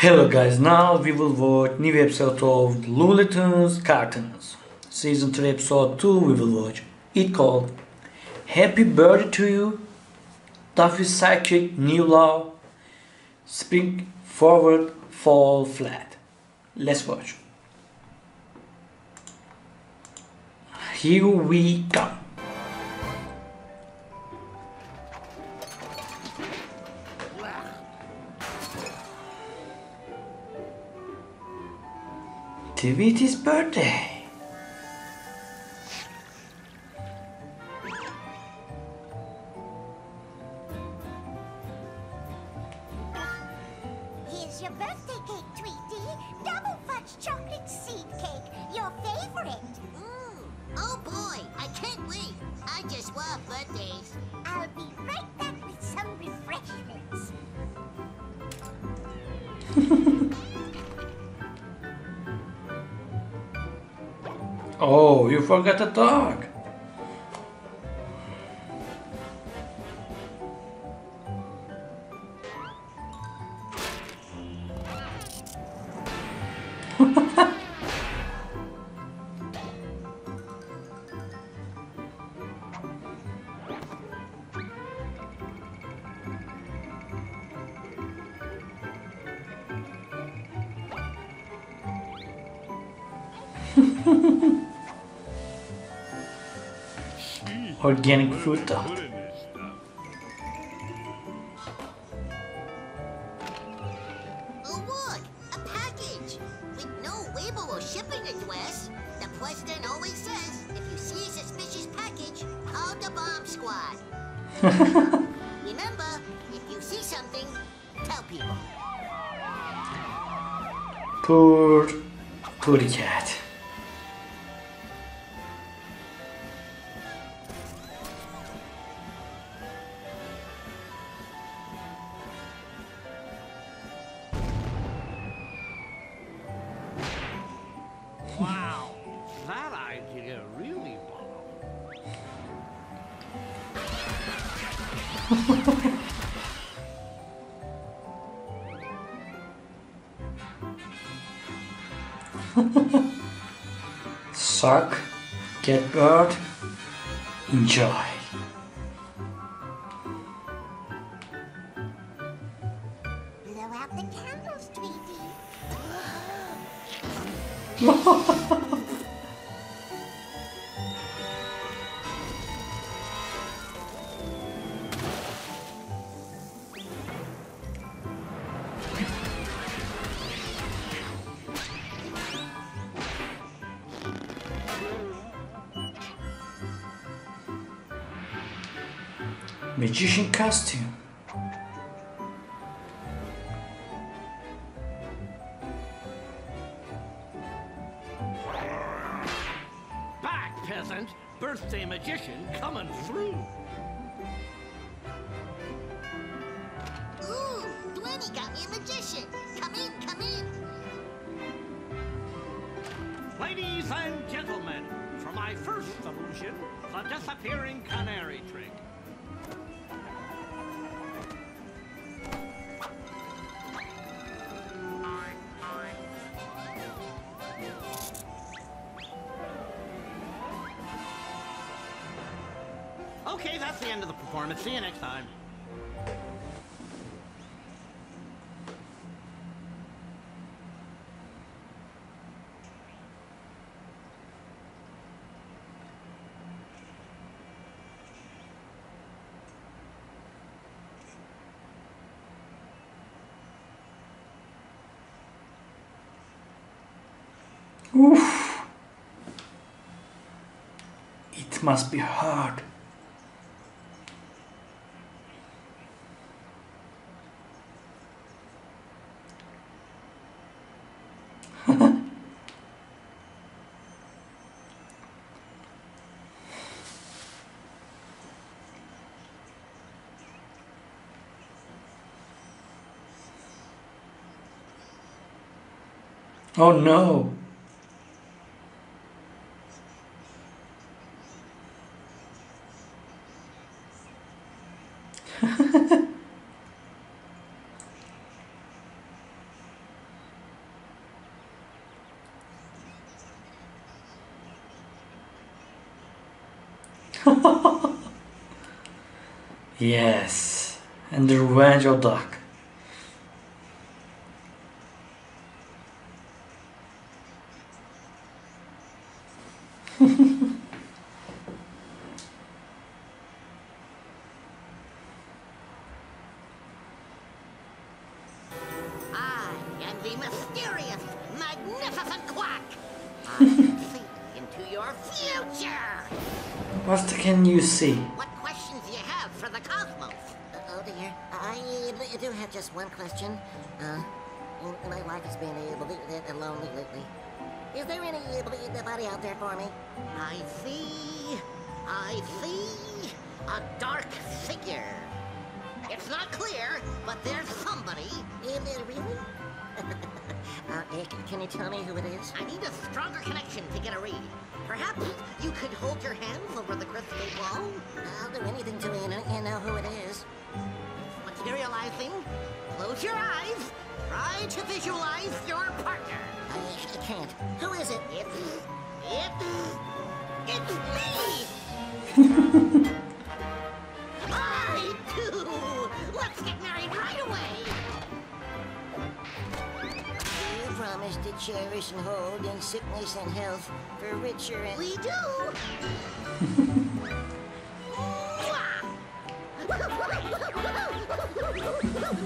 Hello guys, now we will watch new episode of Looney Tunes Cartoons. Season 3 episode 2 we will watch. It called Happy Birthday to You, Daffy Psychic New Love, Spring Forward Fall Flat. Let's watch. Here we come. Tweety's birthday. Here's your birthday cake, Tweety. Double fudge chocolate seed cake. Your favorite. Ooh. Oh boy, I can't wait. I just love birthdays. I'll be right back with some refreshments. Oh, you forgot the dog. Bomb squad. Remember, if you see something, tell people. Poor, poor cat. Suck, get bird, enjoy. Blow out the candles, Tweety. Magician costume. Back, peasant! Birthday magician coming through! Ooh, Glenny got me a magician. Come in, come in. Ladies and gentlemen, for my first illusion, the disappearing canary trick. Okay, that's the end of the performance. See you next time. Oof. It must be hard. oh no. yes, and the revenge of Duck. I am the mysterious, magnificent quack. I see into your future. What can you see? Just one question. Uh, my wife has been uh, uh, lonely lately. Is there any anybody out there for me? I see. I see a dark figure. It's not clear, but there's somebody. Uh, uh, really? uh, can- you tell me who it is? I need a stronger connection to get a read. Perhaps you could hold your hands over the crystal ball, I'll do anything to uh, know, know who it is. Materializing. Close your eyes. Try to visualize your partner. I, I can't. Who is it? It's it's it's me. I do. Let's get married right away. You promised to cherish and hold in sickness and health for richer and... We do. Well,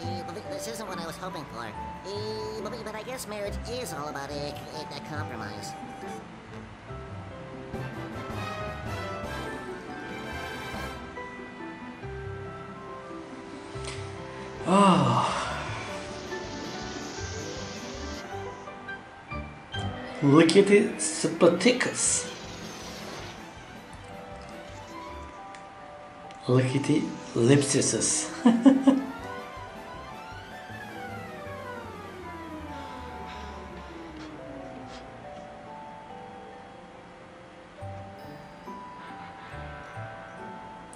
uh, this isn't what I was hoping for. Uh, but, I guess marriage is all about a, a, compromise. Look at it, Spaticus. It, Lipsisus.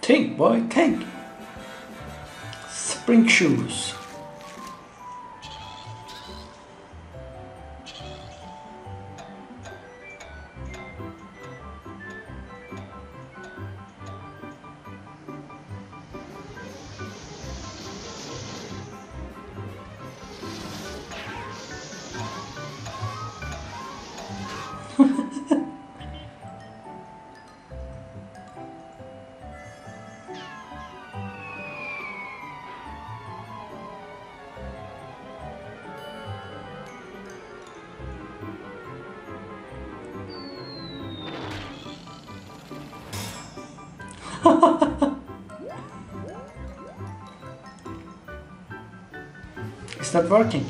think, boy, think. Spring shoes. It's not working.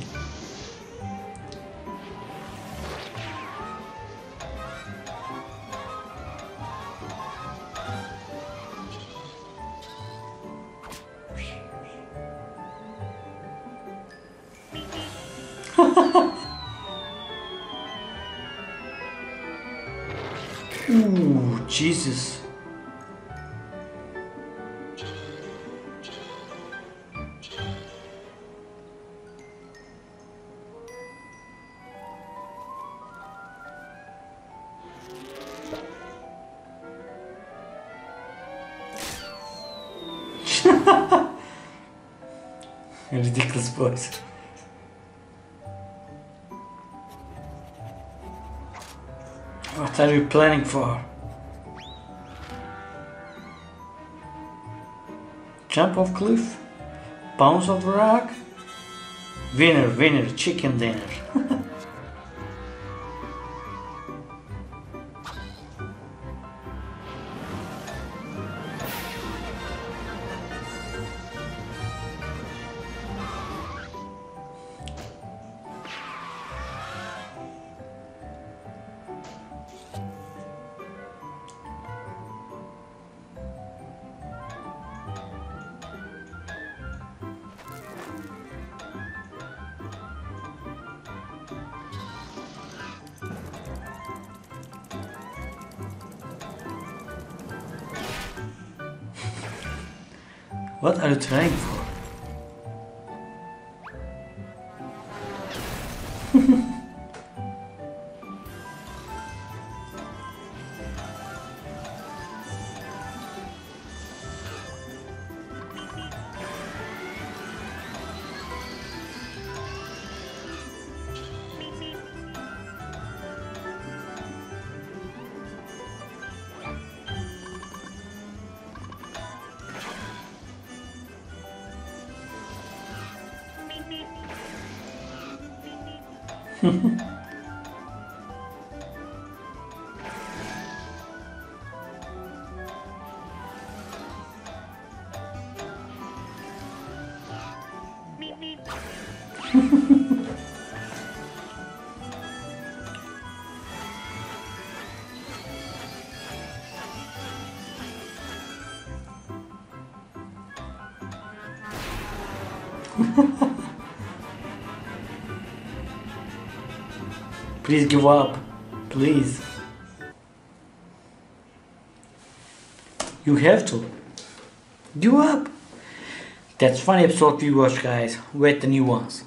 Ooh, Jesus. Ridiculous boys. What are you planning for? Jump off cliff? Bounce off rock? Winner, winner, chicken dinner. What are you trying for? Please give up. Please. You have to. Give up. That's funny episode we watched guys. Wait the new ones.